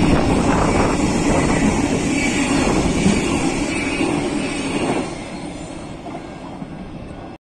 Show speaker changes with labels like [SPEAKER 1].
[SPEAKER 1] Yeah.